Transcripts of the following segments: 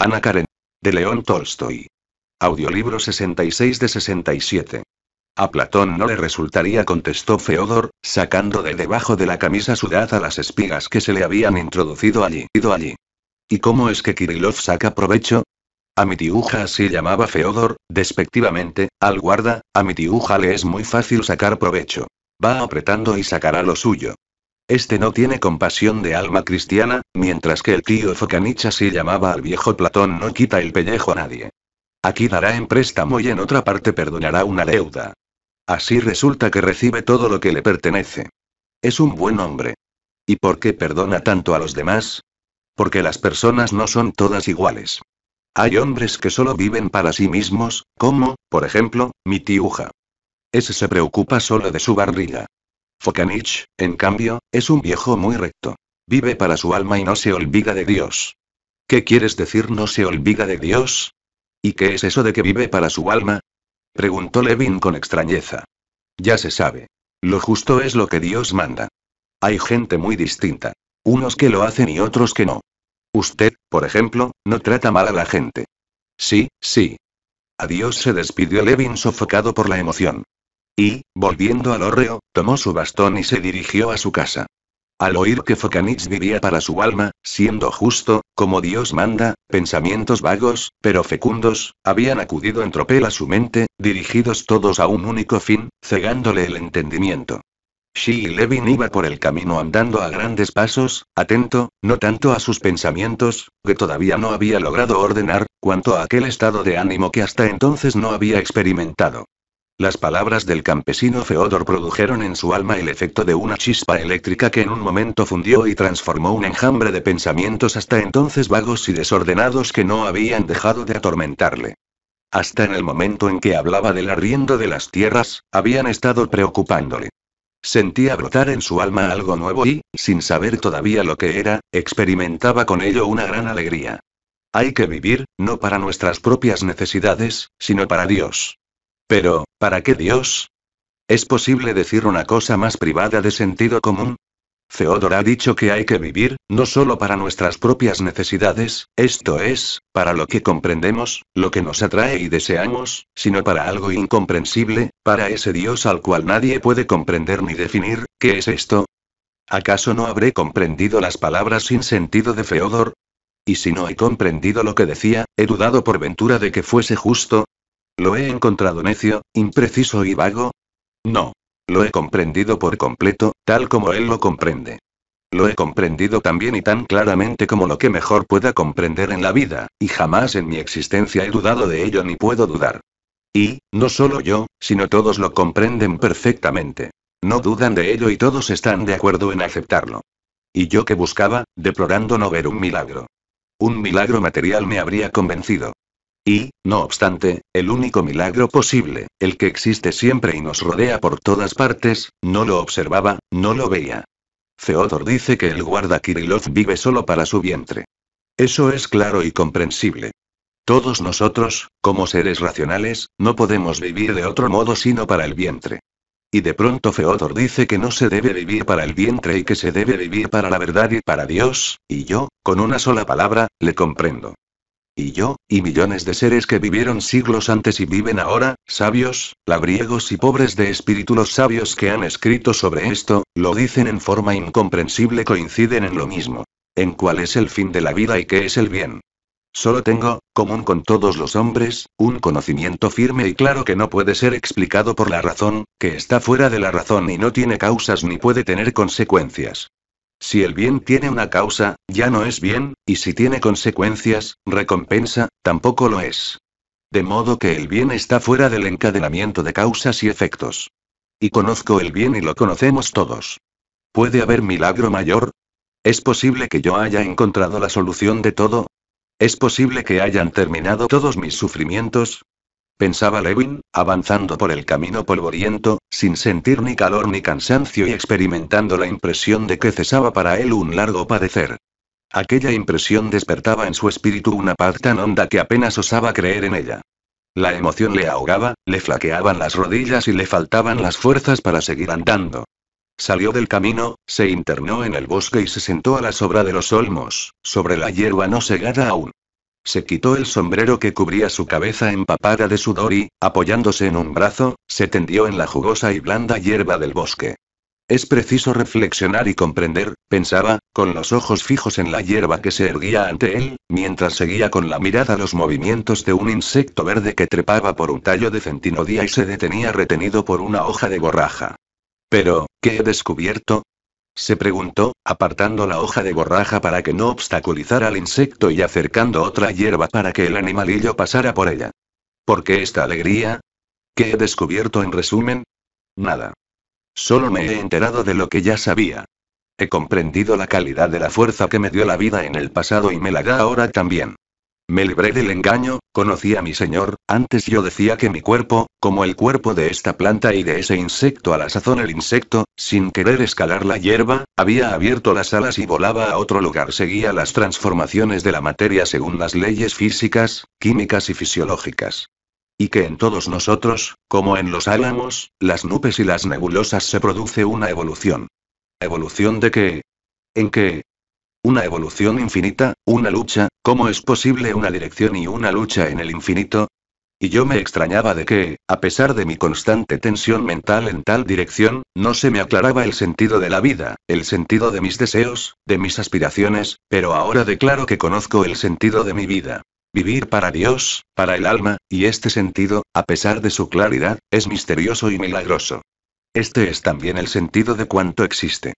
Ana Karen. De León Tolstoy. Audiolibro 66 de 67. A Platón no le resultaría, contestó Feodor, sacando de debajo de la camisa sudada las espigas que se le habían introducido allí. ¿Y cómo es que Kirillov saca provecho? A mi tiuja así llamaba Feodor, despectivamente, al guarda, a mi tiuja le es muy fácil sacar provecho. Va apretando y sacará lo suyo. Este no tiene compasión de alma cristiana, mientras que el tío Focanich así llamaba al viejo Platón no quita el pellejo a nadie. Aquí dará en préstamo y en otra parte perdonará una deuda. Así resulta que recibe todo lo que le pertenece. Es un buen hombre. ¿Y por qué perdona tanto a los demás? Porque las personas no son todas iguales. Hay hombres que solo viven para sí mismos, como, por ejemplo, mi tiuja. Ese se preocupa solo de su barriga. Fokanich, en cambio, es un viejo muy recto. Vive para su alma y no se olvida de Dios. ¿Qué quieres decir no se olvida de Dios? ¿Y qué es eso de que vive para su alma? Preguntó Levin con extrañeza. Ya se sabe. Lo justo es lo que Dios manda. Hay gente muy distinta. Unos que lo hacen y otros que no. Usted, por ejemplo, no trata mal a la gente. Sí, sí. Adiós se despidió Levin sofocado por la emoción. Y, volviendo al hórreo, tomó su bastón y se dirigió a su casa. Al oír que Fokanich vivía para su alma, siendo justo, como Dios manda, pensamientos vagos, pero fecundos, habían acudido en tropel a su mente, dirigidos todos a un único fin, cegándole el entendimiento. Shi Levin iba por el camino andando a grandes pasos, atento, no tanto a sus pensamientos, que todavía no había logrado ordenar, cuanto a aquel estado de ánimo que hasta entonces no había experimentado. Las palabras del campesino Feodor produjeron en su alma el efecto de una chispa eléctrica que en un momento fundió y transformó un enjambre de pensamientos hasta entonces vagos y desordenados que no habían dejado de atormentarle. Hasta en el momento en que hablaba del arriendo de las tierras, habían estado preocupándole. Sentía brotar en su alma algo nuevo y, sin saber todavía lo que era, experimentaba con ello una gran alegría. Hay que vivir, no para nuestras propias necesidades, sino para Dios. Pero, ¿para qué Dios? ¿Es posible decir una cosa más privada de sentido común? Feodor ha dicho que hay que vivir, no solo para nuestras propias necesidades, esto es, para lo que comprendemos, lo que nos atrae y deseamos, sino para algo incomprensible, para ese Dios al cual nadie puede comprender ni definir, ¿qué es esto? ¿Acaso no habré comprendido las palabras sin sentido de Feodor? Y si no he comprendido lo que decía, he dudado por ventura de que fuese justo, ¿Lo he encontrado necio, impreciso y vago? No. Lo he comprendido por completo, tal como él lo comprende. Lo he comprendido tan bien y tan claramente como lo que mejor pueda comprender en la vida, y jamás en mi existencia he dudado de ello ni puedo dudar. Y, no solo yo, sino todos lo comprenden perfectamente. No dudan de ello y todos están de acuerdo en aceptarlo. Y yo que buscaba, deplorando no ver un milagro. Un milagro material me habría convencido. Y, no obstante, el único milagro posible, el que existe siempre y nos rodea por todas partes, no lo observaba, no lo veía. Feodor dice que el guarda Kirillov vive solo para su vientre. Eso es claro y comprensible. Todos nosotros, como seres racionales, no podemos vivir de otro modo sino para el vientre. Y de pronto Feodor dice que no se debe vivir para el vientre y que se debe vivir para la verdad y para Dios, y yo, con una sola palabra, le comprendo. Y yo, y millones de seres que vivieron siglos antes y viven ahora, sabios, labriegos y pobres de espíritu los sabios que han escrito sobre esto, lo dicen en forma incomprensible coinciden en lo mismo. En cuál es el fin de la vida y qué es el bien. Solo tengo, común con todos los hombres, un conocimiento firme y claro que no puede ser explicado por la razón, que está fuera de la razón y no tiene causas ni puede tener consecuencias. Si el bien tiene una causa, ya no es bien, y si tiene consecuencias, recompensa, tampoco lo es. De modo que el bien está fuera del encadenamiento de causas y efectos. Y conozco el bien y lo conocemos todos. ¿Puede haber milagro mayor? ¿Es posible que yo haya encontrado la solución de todo? ¿Es posible que hayan terminado todos mis sufrimientos? Pensaba Levin, avanzando por el camino polvoriento, sin sentir ni calor ni cansancio y experimentando la impresión de que cesaba para él un largo padecer. Aquella impresión despertaba en su espíritu una paz tan honda que apenas osaba creer en ella. La emoción le ahogaba, le flaqueaban las rodillas y le faltaban las fuerzas para seguir andando. Salió del camino, se internó en el bosque y se sentó a la sobra de los olmos, sobre la hierba no segada aún. Se quitó el sombrero que cubría su cabeza empapada de sudor y, apoyándose en un brazo, se tendió en la jugosa y blanda hierba del bosque. Es preciso reflexionar y comprender, pensaba, con los ojos fijos en la hierba que se erguía ante él, mientras seguía con la mirada los movimientos de un insecto verde que trepaba por un tallo de centinodía y se detenía retenido por una hoja de borraja. Pero, ¿qué he descubierto? Se preguntó, apartando la hoja de borraja para que no obstaculizara al insecto y acercando otra hierba para que el animalillo pasara por ella. ¿Por qué esta alegría? ¿Qué he descubierto en resumen? Nada. Solo me he enterado de lo que ya sabía. He comprendido la calidad de la fuerza que me dio la vida en el pasado y me la da ahora también. Me libré del engaño, conocí a mi Señor, antes yo decía que mi cuerpo, como el cuerpo de esta planta y de ese insecto a la sazón el insecto, sin querer escalar la hierba, había abierto las alas y volaba a otro lugar, seguía las transformaciones de la materia según las leyes físicas, químicas y fisiológicas. Y que en todos nosotros, como en los álamos, las nubes y las nebulosas se produce una evolución. ¿Evolución de qué? ¿En qué? Una evolución infinita, una lucha, ¿cómo es posible una dirección y una lucha en el infinito? Y yo me extrañaba de que, a pesar de mi constante tensión mental en tal dirección, no se me aclaraba el sentido de la vida, el sentido de mis deseos, de mis aspiraciones, pero ahora declaro que conozco el sentido de mi vida. Vivir para Dios, para el alma, y este sentido, a pesar de su claridad, es misterioso y milagroso. Este es también el sentido de cuanto existe.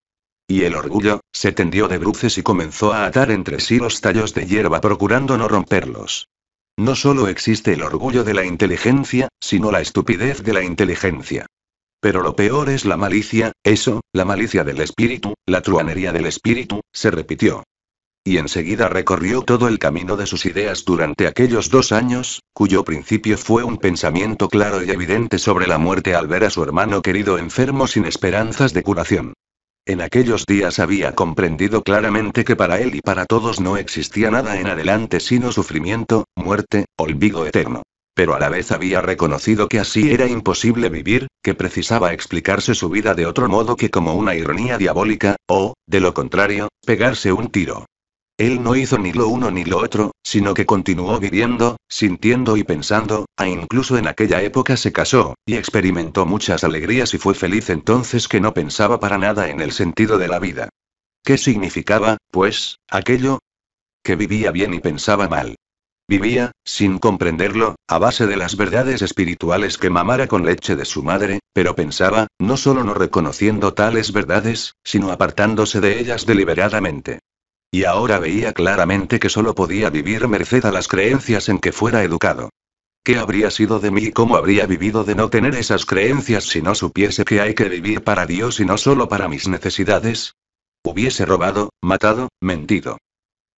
Y el orgullo, se tendió de bruces y comenzó a atar entre sí los tallos de hierba procurando no romperlos. No solo existe el orgullo de la inteligencia, sino la estupidez de la inteligencia. Pero lo peor es la malicia, eso, la malicia del espíritu, la truanería del espíritu, se repitió. Y enseguida recorrió todo el camino de sus ideas durante aquellos dos años, cuyo principio fue un pensamiento claro y evidente sobre la muerte al ver a su hermano querido enfermo sin esperanzas de curación. En aquellos días había comprendido claramente que para él y para todos no existía nada en adelante sino sufrimiento, muerte, olvido eterno. Pero a la vez había reconocido que así era imposible vivir, que precisaba explicarse su vida de otro modo que como una ironía diabólica, o, de lo contrario, pegarse un tiro. Él no hizo ni lo uno ni lo otro, sino que continuó viviendo, sintiendo y pensando, a incluso en aquella época se casó, y experimentó muchas alegrías y fue feliz entonces que no pensaba para nada en el sentido de la vida. ¿Qué significaba, pues, aquello? Que vivía bien y pensaba mal. Vivía, sin comprenderlo, a base de las verdades espirituales que mamara con leche de su madre, pero pensaba, no solo no reconociendo tales verdades, sino apartándose de ellas deliberadamente. Y ahora veía claramente que solo podía vivir merced a las creencias en que fuera educado. ¿Qué habría sido de mí y cómo habría vivido de no tener esas creencias si no supiese que hay que vivir para Dios y no solo para mis necesidades? Hubiese robado, matado, mentido.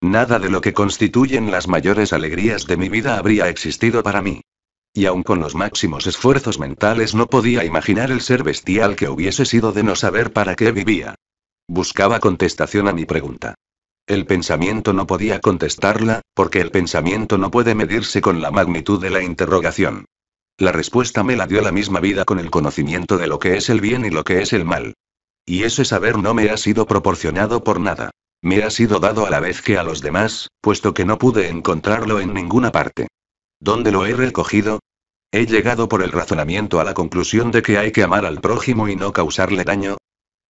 Nada de lo que constituyen las mayores alegrías de mi vida habría existido para mí. Y aun con los máximos esfuerzos mentales no podía imaginar el ser bestial que hubiese sido de no saber para qué vivía. Buscaba contestación a mi pregunta. El pensamiento no podía contestarla, porque el pensamiento no puede medirse con la magnitud de la interrogación. La respuesta me la dio la misma vida con el conocimiento de lo que es el bien y lo que es el mal. Y ese saber no me ha sido proporcionado por nada. Me ha sido dado a la vez que a los demás, puesto que no pude encontrarlo en ninguna parte. ¿Dónde lo he recogido? He llegado por el razonamiento a la conclusión de que hay que amar al prójimo y no causarle daño,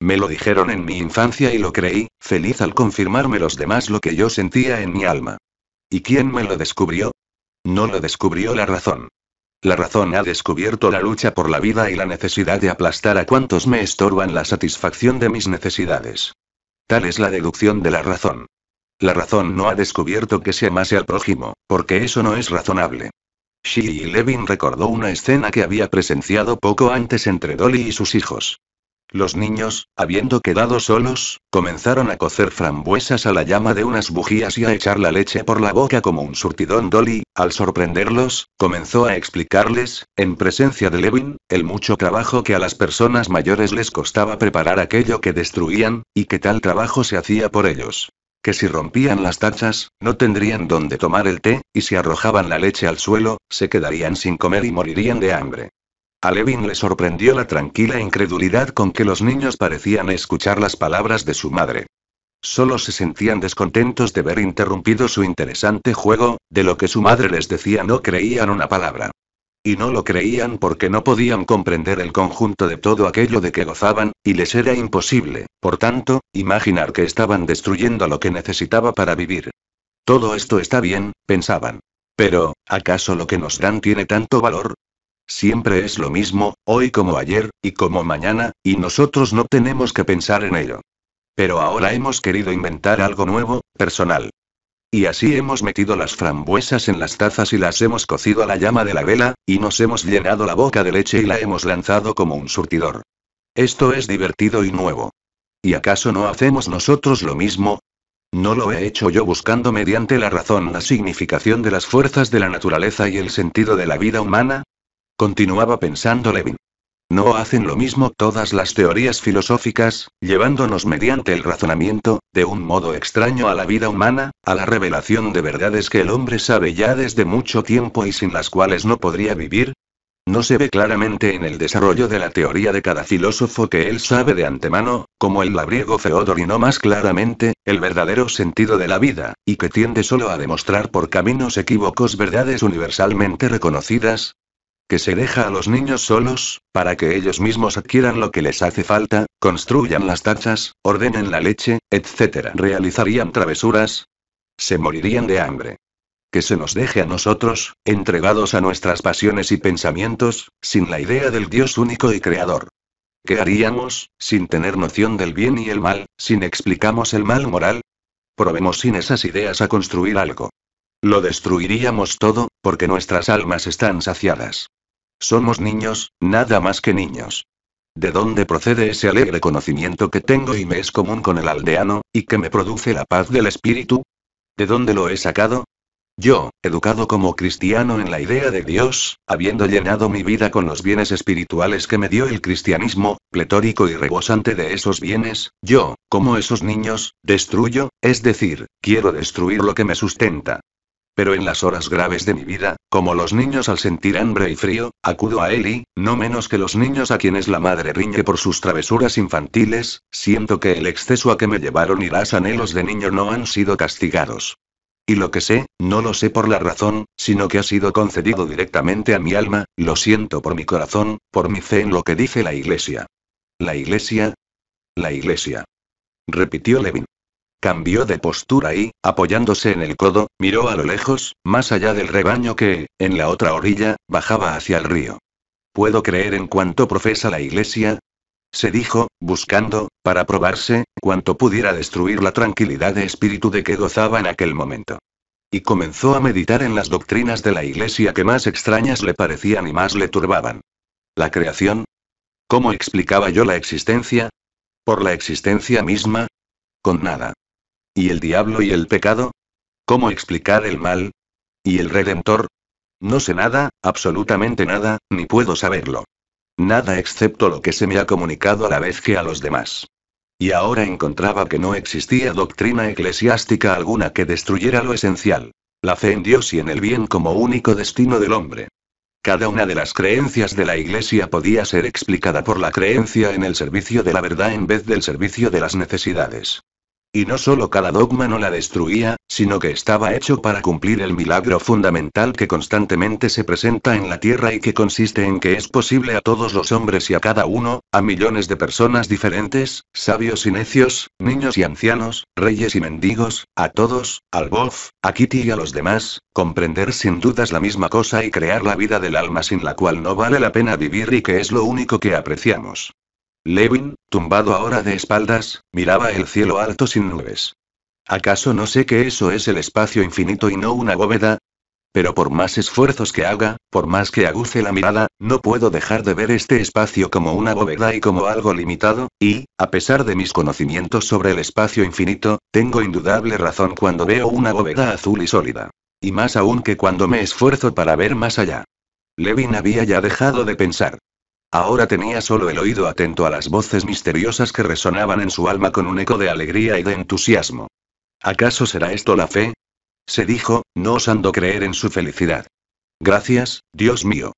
me lo dijeron en mi infancia y lo creí, feliz al confirmarme los demás lo que yo sentía en mi alma. ¿Y quién me lo descubrió? No lo descubrió la razón. La razón ha descubierto la lucha por la vida y la necesidad de aplastar a cuantos me estorban la satisfacción de mis necesidades. Tal es la deducción de la razón. La razón no ha descubierto que se amase al prójimo, porque eso no es razonable. y Levin recordó una escena que había presenciado poco antes entre Dolly y sus hijos. Los niños, habiendo quedado solos, comenzaron a cocer frambuesas a la llama de unas bujías y a echar la leche por la boca como un surtidón Dolly, al sorprenderlos, comenzó a explicarles, en presencia de Levin, el mucho trabajo que a las personas mayores les costaba preparar aquello que destruían, y que tal trabajo se hacía por ellos. Que si rompían las tachas, no tendrían dónde tomar el té, y si arrojaban la leche al suelo, se quedarían sin comer y morirían de hambre. A Levin le sorprendió la tranquila incredulidad con que los niños parecían escuchar las palabras de su madre. solo se sentían descontentos de ver interrumpido su interesante juego, de lo que su madre les decía no creían una palabra. Y no lo creían porque no podían comprender el conjunto de todo aquello de que gozaban, y les era imposible, por tanto, imaginar que estaban destruyendo lo que necesitaba para vivir. Todo esto está bien, pensaban. Pero, ¿acaso lo que nos dan tiene tanto valor? Siempre es lo mismo, hoy como ayer, y como mañana, y nosotros no tenemos que pensar en ello. Pero ahora hemos querido inventar algo nuevo, personal. Y así hemos metido las frambuesas en las tazas y las hemos cocido a la llama de la vela, y nos hemos llenado la boca de leche y la hemos lanzado como un surtidor. Esto es divertido y nuevo. ¿Y acaso no hacemos nosotros lo mismo? ¿No lo he hecho yo buscando mediante la razón la significación de las fuerzas de la naturaleza y el sentido de la vida humana? Continuaba pensando Levin. ¿No hacen lo mismo todas las teorías filosóficas, llevándonos mediante el razonamiento, de un modo extraño a la vida humana, a la revelación de verdades que el hombre sabe ya desde mucho tiempo y sin las cuales no podría vivir? No se ve claramente en el desarrollo de la teoría de cada filósofo que él sabe de antemano, como el labriego Feodor y no más claramente, el verdadero sentido de la vida, y que tiende solo a demostrar por caminos equívocos verdades universalmente reconocidas, que se deja a los niños solos, para que ellos mismos adquieran lo que les hace falta, construyan las tachas, ordenen la leche, etc. ¿Realizarían travesuras? Se morirían de hambre. Que se nos deje a nosotros, entregados a nuestras pasiones y pensamientos, sin la idea del Dios único y creador. ¿Qué haríamos, sin tener noción del bien y el mal, sin explicamos el mal moral? Probemos sin esas ideas a construir algo. Lo destruiríamos todo, porque nuestras almas están saciadas. Somos niños, nada más que niños. ¿De dónde procede ese alegre conocimiento que tengo y me es común con el aldeano, y que me produce la paz del espíritu? ¿De dónde lo he sacado? Yo, educado como cristiano en la idea de Dios, habiendo llenado mi vida con los bienes espirituales que me dio el cristianismo, pletórico y rebosante de esos bienes, yo, como esos niños, destruyo, es decir, quiero destruir lo que me sustenta. Pero en las horas graves de mi vida, como los niños al sentir hambre y frío, acudo a él y, no menos que los niños a quienes la madre riñe por sus travesuras infantiles, siento que el exceso a que me llevaron y las anhelos de niño no han sido castigados. Y lo que sé, no lo sé por la razón, sino que ha sido concedido directamente a mi alma, lo siento por mi corazón, por mi fe en lo que dice la Iglesia. ¿La Iglesia? La Iglesia. Repitió Levin. Cambió de postura y, apoyándose en el codo, miró a lo lejos, más allá del rebaño que, en la otra orilla, bajaba hacia el río. ¿Puedo creer en cuanto profesa la Iglesia? Se dijo, buscando, para probarse, cuanto pudiera destruir la tranquilidad de espíritu de que gozaba en aquel momento. Y comenzó a meditar en las doctrinas de la Iglesia que más extrañas le parecían y más le turbaban. ¿La creación? ¿Cómo explicaba yo la existencia? ¿Por la existencia misma? Con nada. ¿Y el diablo y el pecado? ¿Cómo explicar el mal? ¿Y el redentor? No sé nada, absolutamente nada, ni puedo saberlo. Nada excepto lo que se me ha comunicado a la vez que a los demás. Y ahora encontraba que no existía doctrina eclesiástica alguna que destruyera lo esencial. La fe en Dios y en el bien como único destino del hombre. Cada una de las creencias de la Iglesia podía ser explicada por la creencia en el servicio de la verdad en vez del servicio de las necesidades. Y no solo cada dogma no la destruía, sino que estaba hecho para cumplir el milagro fundamental que constantemente se presenta en la tierra y que consiste en que es posible a todos los hombres y a cada uno, a millones de personas diferentes, sabios y necios, niños y ancianos, reyes y mendigos, a todos, al Bof, a Kitty y a los demás, comprender sin dudas la misma cosa y crear la vida del alma sin la cual no vale la pena vivir y que es lo único que apreciamos. Levin, tumbado ahora de espaldas, miraba el cielo alto sin nubes. ¿Acaso no sé que eso es el espacio infinito y no una bóveda? Pero por más esfuerzos que haga, por más que aguce la mirada, no puedo dejar de ver este espacio como una bóveda y como algo limitado, y, a pesar de mis conocimientos sobre el espacio infinito, tengo indudable razón cuando veo una bóveda azul y sólida. Y más aún que cuando me esfuerzo para ver más allá. Levin había ya dejado de pensar. Ahora tenía solo el oído atento a las voces misteriosas que resonaban en su alma con un eco de alegría y de entusiasmo. ¿Acaso será esto la fe? Se dijo, no osando creer en su felicidad. Gracias, Dios mío.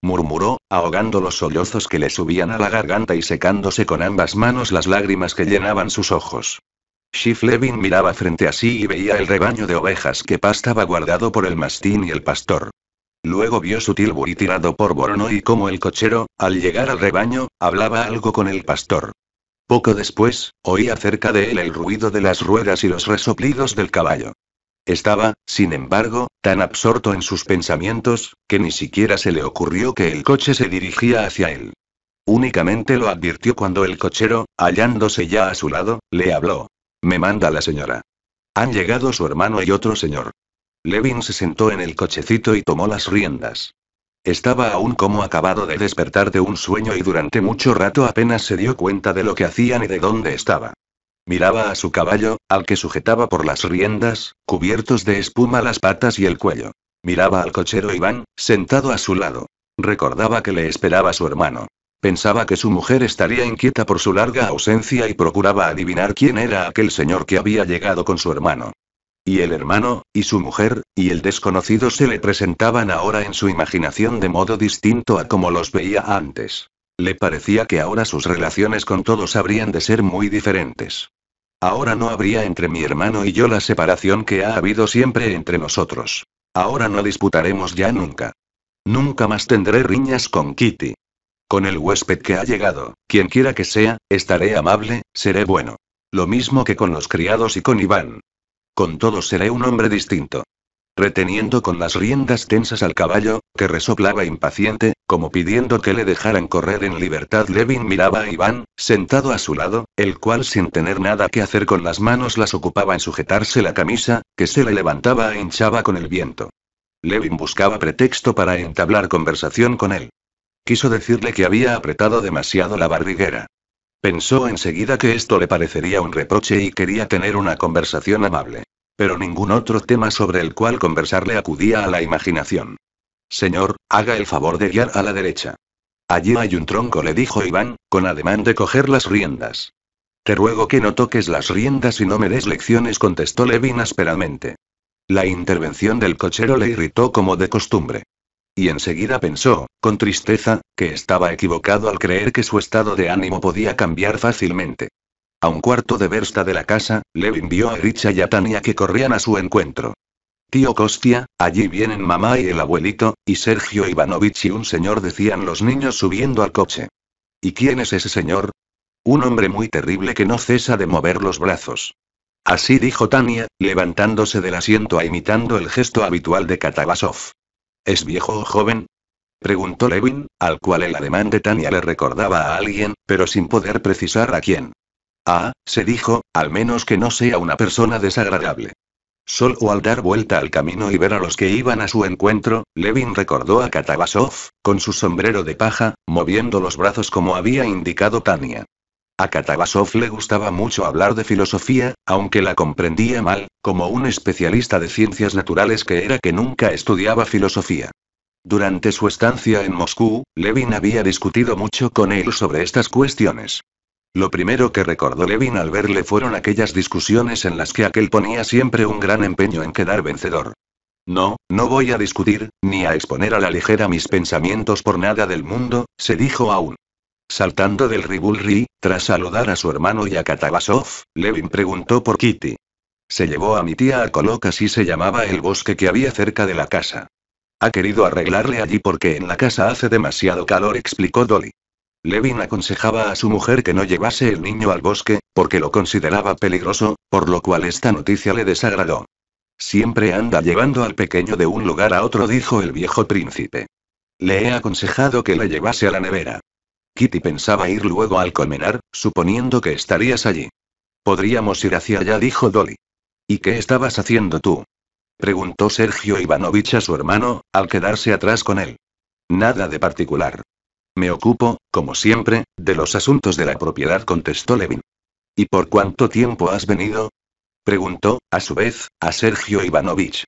Murmuró, ahogando los sollozos que le subían a la garganta y secándose con ambas manos las lágrimas que llenaban sus ojos. Shift Levin miraba frente a sí y veía el rebaño de ovejas que pastaba guardado por el mastín y el pastor. Luego vio su Tilbury tirado por Borono y como el cochero, al llegar al rebaño, hablaba algo con el pastor. Poco después, oía cerca de él el ruido de las ruedas y los resoplidos del caballo. Estaba, sin embargo, tan absorto en sus pensamientos, que ni siquiera se le ocurrió que el coche se dirigía hacia él. Únicamente lo advirtió cuando el cochero, hallándose ya a su lado, le habló. Me manda la señora. Han llegado su hermano y otro señor. Levin se sentó en el cochecito y tomó las riendas. Estaba aún como acabado de despertar de un sueño y durante mucho rato apenas se dio cuenta de lo que hacían y de dónde estaba. Miraba a su caballo, al que sujetaba por las riendas, cubiertos de espuma las patas y el cuello. Miraba al cochero Iván, sentado a su lado. Recordaba que le esperaba su hermano. Pensaba que su mujer estaría inquieta por su larga ausencia y procuraba adivinar quién era aquel señor que había llegado con su hermano. Y el hermano, y su mujer, y el desconocido se le presentaban ahora en su imaginación de modo distinto a como los veía antes. Le parecía que ahora sus relaciones con todos habrían de ser muy diferentes. Ahora no habría entre mi hermano y yo la separación que ha habido siempre entre nosotros. Ahora no disputaremos ya nunca. Nunca más tendré riñas con Kitty. Con el huésped que ha llegado, quien quiera que sea, estaré amable, seré bueno. Lo mismo que con los criados y con Iván. Con todos seré un hombre distinto. Reteniendo con las riendas tensas al caballo, que resoplaba impaciente, como pidiendo que le dejaran correr en libertad, Levin miraba a Iván, sentado a su lado, el cual sin tener nada que hacer con las manos las ocupaba en sujetarse la camisa, que se le levantaba e hinchaba con el viento. Levin buscaba pretexto para entablar conversación con él. Quiso decirle que había apretado demasiado la barriguera. Pensó enseguida que esto le parecería un reproche y quería tener una conversación amable. Pero ningún otro tema sobre el cual conversarle acudía a la imaginación. Señor, haga el favor de guiar a la derecha. Allí hay un tronco, le dijo Iván, con ademán de coger las riendas. Te ruego que no toques las riendas y no me des lecciones, contestó Levin ásperamente. La intervención del cochero le irritó como de costumbre. Y enseguida pensó, con tristeza, que estaba equivocado al creer que su estado de ánimo podía cambiar fácilmente. A un cuarto de versta de la casa, Levin vio a Richa y a Tania que corrían a su encuentro. Tío Costia, allí vienen mamá y el abuelito, y Sergio Ivanovich y un señor decían los niños subiendo al coche. ¿Y quién es ese señor? Un hombre muy terrible que no cesa de mover los brazos. Así dijo Tania, levantándose del asiento e imitando el gesto habitual de Katabasov. ¿Es viejo o joven? Preguntó Levin, al cual el ademán de Tania le recordaba a alguien, pero sin poder precisar a quién. Ah, se dijo, al menos que no sea una persona desagradable. Solo al dar vuelta al camino y ver a los que iban a su encuentro, Levin recordó a Katabasov, con su sombrero de paja, moviendo los brazos como había indicado Tania. A Katabasov le gustaba mucho hablar de filosofía, aunque la comprendía mal, como un especialista de ciencias naturales que era que nunca estudiaba filosofía. Durante su estancia en Moscú, Levin había discutido mucho con él sobre estas cuestiones. Lo primero que recordó Levin al verle fueron aquellas discusiones en las que aquel ponía siempre un gran empeño en quedar vencedor. No, no voy a discutir, ni a exponer a la ligera mis pensamientos por nada del mundo, se dijo aún. Saltando del ribulri, tras saludar a su hermano y a Katabasov, Levin preguntó por Kitty. Se llevó a mi tía a Kolok, así se llamaba el bosque que había cerca de la casa. Ha querido arreglarle allí porque en la casa hace demasiado calor, explicó Dolly. Levin aconsejaba a su mujer que no llevase el niño al bosque, porque lo consideraba peligroso, por lo cual esta noticia le desagradó. Siempre anda llevando al pequeño de un lugar a otro, dijo el viejo príncipe. Le he aconsejado que le llevase a la nevera. Kitty pensaba ir luego al colmenar, suponiendo que estarías allí. Podríamos ir hacia allá, dijo Dolly. ¿Y qué estabas haciendo tú? preguntó Sergio Ivanovich a su hermano, al quedarse atrás con él. Nada de particular. Me ocupo, como siempre, de los asuntos de la propiedad, contestó Levin. ¿Y por cuánto tiempo has venido? preguntó, a su vez, a Sergio Ivanovich.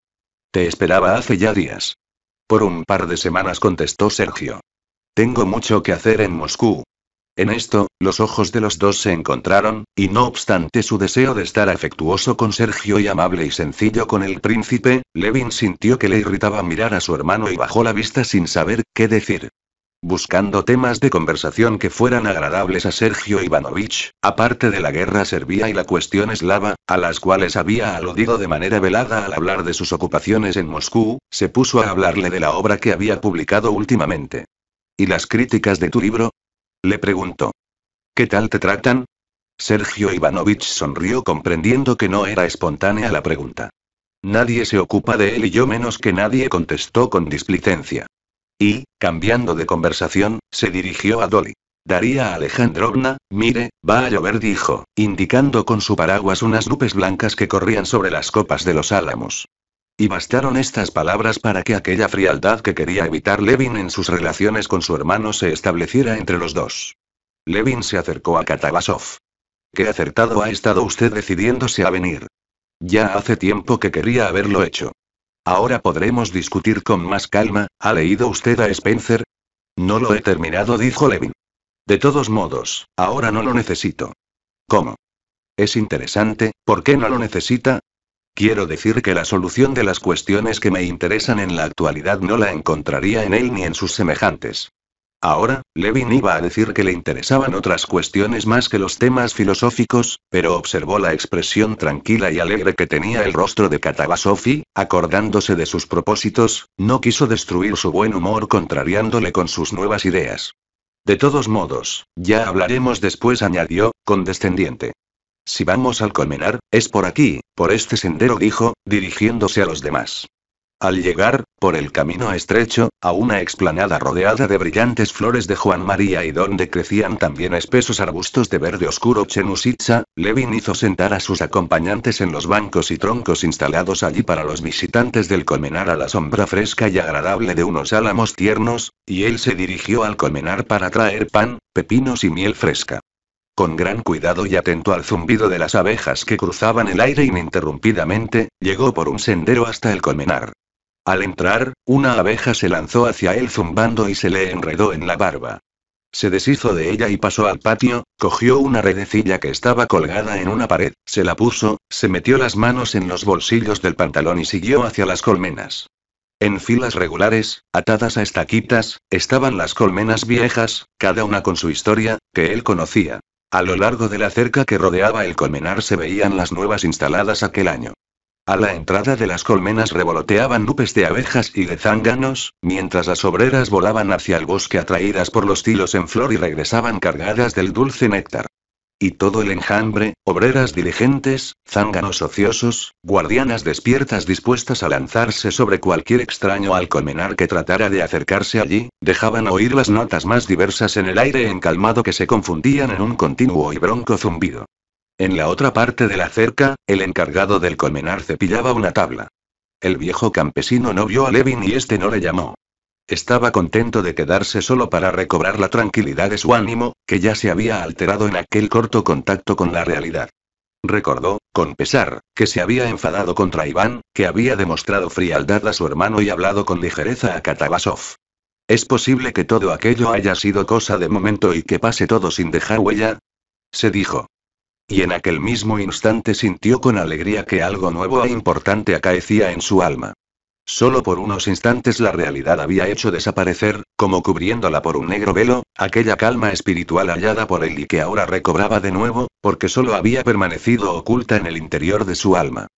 Te esperaba hace ya días. Por un par de semanas, contestó Sergio. Tengo mucho que hacer en Moscú. En esto, los ojos de los dos se encontraron, y no obstante su deseo de estar afectuoso con Sergio y amable y sencillo con el príncipe, Levin sintió que le irritaba mirar a su hermano y bajó la vista sin saber qué decir. buscando temas de conversación que fueran agradables a Sergio Ivanovich, aparte de la guerra serbia y la cuestión eslava, a las cuales había aludido de manera velada al hablar de sus ocupaciones en Moscú, se puso a hablarle de la obra que había publicado últimamente. ¿Y las críticas de tu libro? Le preguntó. ¿Qué tal te tratan? Sergio Ivanovich sonrió comprendiendo que no era espontánea la pregunta. Nadie se ocupa de él y yo menos que nadie contestó con displicencia. Y, cambiando de conversación, se dirigió a Dolly. Daría Alejandrovna, mire, va a llover, dijo, indicando con su paraguas unas nubes blancas que corrían sobre las copas de los álamos. Y bastaron estas palabras para que aquella frialdad que quería evitar Levin en sus relaciones con su hermano se estableciera entre los dos. Levin se acercó a Katabasov. Qué acertado ha estado usted decidiéndose a venir. Ya hace tiempo que quería haberlo hecho. Ahora podremos discutir con más calma, ¿ha leído usted a Spencer? No lo he terminado, dijo Levin. De todos modos, ahora no lo necesito. ¿Cómo? Es interesante, ¿por qué no lo necesita? Quiero decir que la solución de las cuestiones que me interesan en la actualidad no la encontraría en él ni en sus semejantes. Ahora, Levin iba a decir que le interesaban otras cuestiones más que los temas filosóficos, pero observó la expresión tranquila y alegre que tenía el rostro de Katabasov y, acordándose de sus propósitos, no quiso destruir su buen humor contrariándole con sus nuevas ideas. De todos modos, ya hablaremos después, añadió, condescendiente. Si vamos al colmenar, es por aquí, por este sendero, dijo, dirigiéndose a los demás. Al llegar, por el camino estrecho, a una explanada rodeada de brillantes flores de Juan María y donde crecían también espesos arbustos de verde oscuro chenusitza, Levin hizo sentar a sus acompañantes en los bancos y troncos instalados allí para los visitantes del colmenar a la sombra fresca y agradable de unos álamos tiernos, y él se dirigió al colmenar para traer pan, pepinos y miel fresca. Con gran cuidado y atento al zumbido de las abejas que cruzaban el aire ininterrumpidamente, llegó por un sendero hasta el colmenar. Al entrar, una abeja se lanzó hacia él zumbando y se le enredó en la barba. Se deshizo de ella y pasó al patio, cogió una redecilla que estaba colgada en una pared, se la puso, se metió las manos en los bolsillos del pantalón y siguió hacia las colmenas. En filas regulares, atadas a estaquitas, estaban las colmenas viejas, cada una con su historia, que él conocía. A lo largo de la cerca que rodeaba el colmenar se veían las nuevas instaladas aquel año. A la entrada de las colmenas revoloteaban nubes de abejas y de zánganos, mientras las obreras volaban hacia el bosque atraídas por los tilos en flor y regresaban cargadas del dulce néctar. Y todo el enjambre, obreras diligentes, zánganos ociosos, guardianas despiertas dispuestas a lanzarse sobre cualquier extraño al colmenar que tratara de acercarse allí, dejaban oír las notas más diversas en el aire encalmado que se confundían en un continuo y bronco zumbido. En la otra parte de la cerca, el encargado del colmenar cepillaba una tabla. El viejo campesino no vio a Levin y este no le llamó. Estaba contento de quedarse solo para recobrar la tranquilidad de su ánimo, que ya se había alterado en aquel corto contacto con la realidad. Recordó, con pesar, que se había enfadado contra Iván, que había demostrado frialdad a su hermano y hablado con ligereza a Katabasov. ¿Es posible que todo aquello haya sido cosa de momento y que pase todo sin dejar huella? Se dijo. Y en aquel mismo instante sintió con alegría que algo nuevo e importante acaecía en su alma. Solo por unos instantes la realidad había hecho desaparecer, como cubriéndola por un negro velo, aquella calma espiritual hallada por él y que ahora recobraba de nuevo, porque solo había permanecido oculta en el interior de su alma.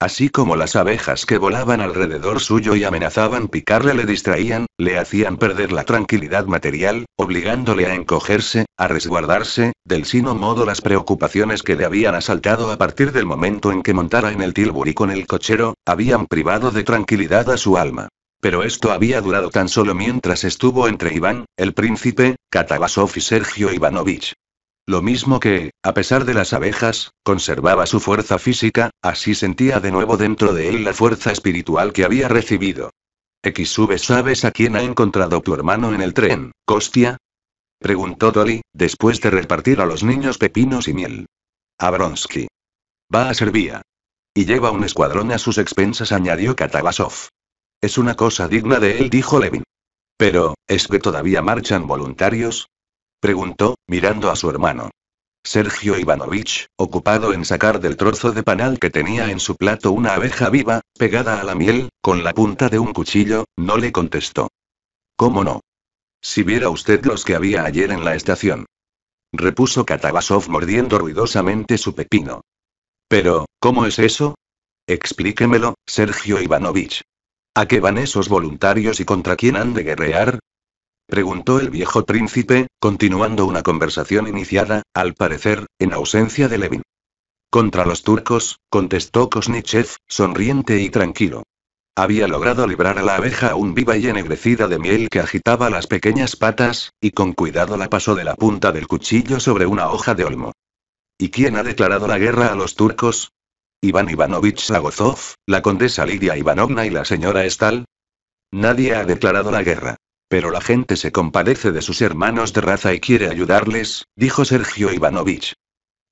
Así como las abejas que volaban alrededor suyo y amenazaban picarle le distraían, le hacían perder la tranquilidad material, obligándole a encogerse, a resguardarse, del sino modo las preocupaciones que le habían asaltado a partir del momento en que montara en el Tilbury con el cochero, habían privado de tranquilidad a su alma. Pero esto había durado tan solo mientras estuvo entre Iván, el príncipe, Katabasov y Sergio Ivanovich. Lo mismo que, a pesar de las abejas, conservaba su fuerza física, así sentía de nuevo dentro de él la fuerza espiritual que había recibido. Xsube, ¿sabes a quién ha encontrado tu hermano en el tren, Costia? Preguntó Dolly, después de repartir a los niños pepinos y miel. A Bronsky. Va a Serbia. Y lleva un escuadrón a sus expensas, añadió Katabasov. Es una cosa digna de él, dijo Levin. Pero, ¿es que todavía marchan voluntarios? Preguntó, mirando a su hermano. Sergio Ivanovich, ocupado en sacar del trozo de panal que tenía en su plato una abeja viva, pegada a la miel, con la punta de un cuchillo, no le contestó. ¿Cómo no? Si viera usted los que había ayer en la estación. Repuso Katabasov mordiendo ruidosamente su pepino. Pero, ¿cómo es eso? Explíquemelo, Sergio Ivanovich. ¿A qué van esos voluntarios y contra quién han de guerrear? Preguntó el viejo príncipe, continuando una conversación iniciada, al parecer, en ausencia de Levin. Contra los turcos, contestó Kosnichev, sonriente y tranquilo. Había logrado librar a la abeja aún viva y ennegrecida de miel que agitaba las pequeñas patas, y con cuidado la pasó de la punta del cuchillo sobre una hoja de olmo. ¿Y quién ha declarado la guerra a los turcos? Iván Ivanovich Zagozov, la condesa Lidia Ivanovna y la señora Estal. Nadie ha declarado la guerra. Pero la gente se compadece de sus hermanos de raza y quiere ayudarles, dijo Sergio Ivanovich.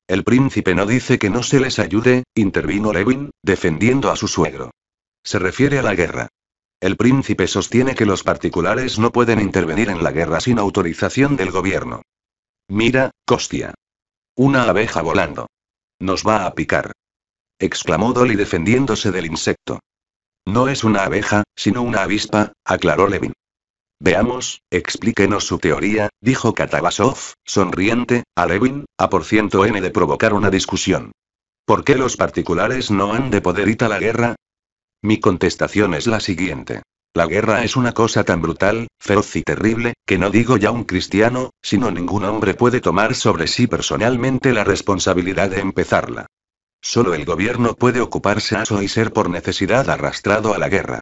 El príncipe no dice que no se les ayude, intervino Levin, defendiendo a su suegro. Se refiere a la guerra. El príncipe sostiene que los particulares no pueden intervenir en la guerra sin autorización del gobierno. Mira, Costia. Una abeja volando. Nos va a picar. exclamó Dolly defendiéndose del insecto. No es una abeja, sino una avispa, aclaró Levin. Veamos, explíquenos su teoría, dijo Katabasov, sonriente, a Levin, a por ciento N de provocar una discusión. ¿Por qué los particulares no han de poder ir a la guerra? Mi contestación es la siguiente. La guerra es una cosa tan brutal, feroz y terrible, que no digo ya un cristiano, sino ningún hombre puede tomar sobre sí personalmente la responsabilidad de empezarla. Solo el gobierno puede ocuparse a eso y ser por necesidad arrastrado a la guerra.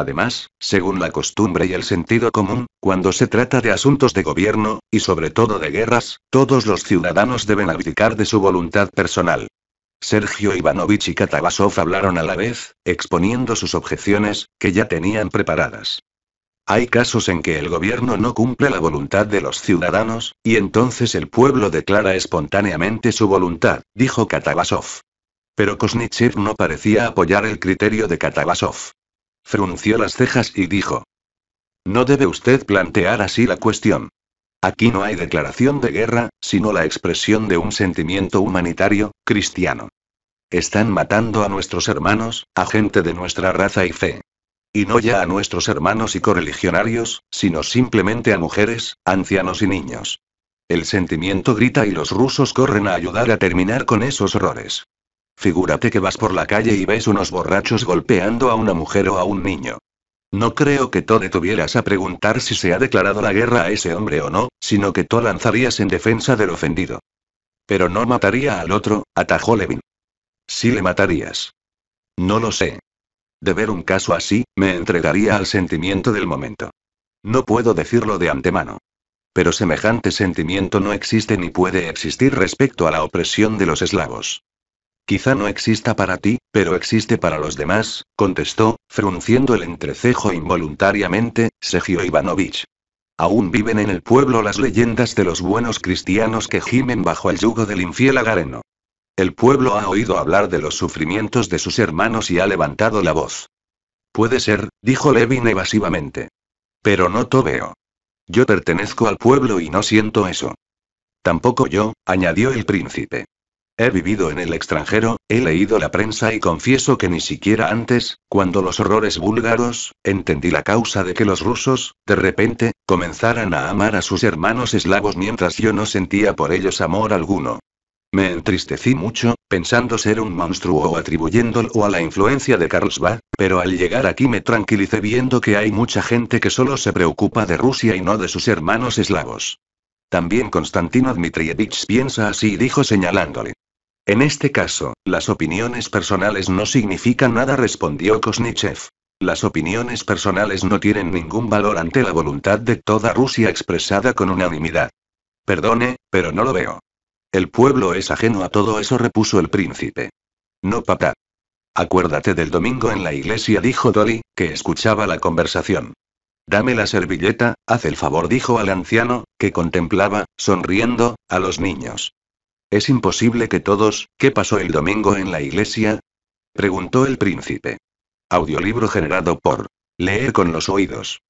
Además, según la costumbre y el sentido común, cuando se trata de asuntos de gobierno, y sobre todo de guerras, todos los ciudadanos deben abdicar de su voluntad personal. Sergio Ivanovich y Katabasov hablaron a la vez, exponiendo sus objeciones, que ya tenían preparadas. Hay casos en que el gobierno no cumple la voluntad de los ciudadanos, y entonces el pueblo declara espontáneamente su voluntad, dijo Katabasov. Pero Kosnichev no parecía apoyar el criterio de Katabasov. Frunció las cejas y dijo. No debe usted plantear así la cuestión. Aquí no hay declaración de guerra, sino la expresión de un sentimiento humanitario, cristiano. Están matando a nuestros hermanos, a gente de nuestra raza y fe. Y no ya a nuestros hermanos y correligionarios, sino simplemente a mujeres, ancianos y niños. El sentimiento grita y los rusos corren a ayudar a terminar con esos horrores. Figúrate que vas por la calle y ves unos borrachos golpeando a una mujer o a un niño. No creo que tú detuvieras a preguntar si se ha declarado la guerra a ese hombre o no, sino que tú lanzarías en defensa del ofendido. Pero no mataría al otro, atajó Levin. Sí le matarías. No lo sé. De ver un caso así, me entregaría al sentimiento del momento. No puedo decirlo de antemano. Pero semejante sentimiento no existe ni puede existir respecto a la opresión de los eslavos. Quizá no exista para ti, pero existe para los demás, contestó, frunciendo el entrecejo involuntariamente, Sergio Ivanovich. Aún viven en el pueblo las leyendas de los buenos cristianos que gimen bajo el yugo del infiel agareno. El pueblo ha oído hablar de los sufrimientos de sus hermanos y ha levantado la voz. Puede ser, dijo Levin evasivamente. Pero no to veo. Yo pertenezco al pueblo y no siento eso. Tampoco yo, añadió el príncipe. He vivido en el extranjero, he leído la prensa y confieso que ni siquiera antes, cuando los horrores búlgaros, entendí la causa de que los rusos, de repente, comenzaran a amar a sus hermanos eslavos mientras yo no sentía por ellos amor alguno. Me entristecí mucho, pensando ser un monstruo o atribuyéndolo a la influencia de Karlsbad, pero al llegar aquí me tranquilicé viendo que hay mucha gente que solo se preocupa de Rusia y no de sus hermanos eslavos. También Konstantino Dmitrievich piensa así, dijo señalándole. En este caso, las opiniones personales no significan nada, respondió Kosnichev. Las opiniones personales no tienen ningún valor ante la voluntad de toda Rusia expresada con unanimidad. Perdone, pero no lo veo. El pueblo es ajeno a todo eso, repuso el príncipe. No, papá. Acuérdate del domingo en la iglesia, dijo Dolly, que escuchaba la conversación. Dame la servilleta, haz el favor, dijo al anciano, que contemplaba, sonriendo, a los niños. Es imposible que todos, ¿qué pasó el domingo en la iglesia? preguntó el príncipe. Audiolibro generado por Leer con los oídos.